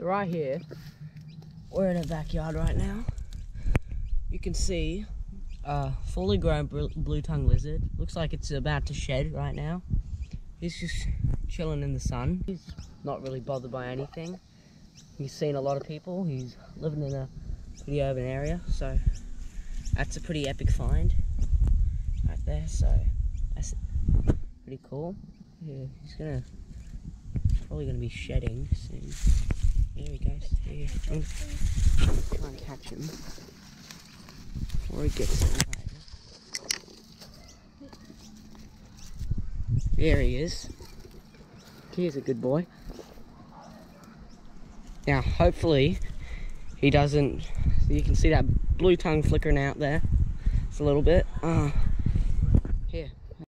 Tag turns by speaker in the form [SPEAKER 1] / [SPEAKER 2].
[SPEAKER 1] So right here, we're in a backyard right now. You can see a fully grown blue tongue lizard. Looks like it's about to shed right now. He's just chilling in the sun. He's not really bothered by anything. He's seen a lot of people. He's living in a pretty urban area, so that's a pretty epic find right there. So that's pretty cool. Yeah, he's gonna probably gonna be shedding soon. There he goes. Here, try and catch him before he gets away. There he is. He's a good boy. Now, hopefully, he doesn't. You can see that blue tongue flickering out there. It's a little bit. Uh,